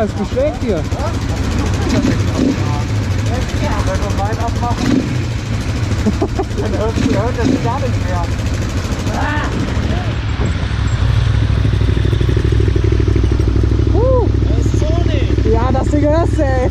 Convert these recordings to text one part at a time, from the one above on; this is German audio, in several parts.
Mehr, es beschlägt hier. Wenn wir meinen abmachen, dann hört, das gar nicht mehr. Uh. Ja, das Ding hörst du, ey.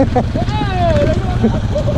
Hey,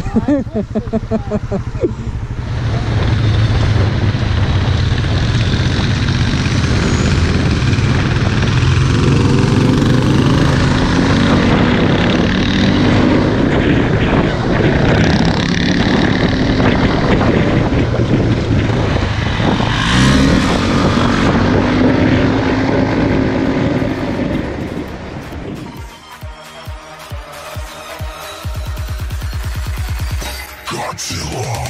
ハハハハ! Godzilla.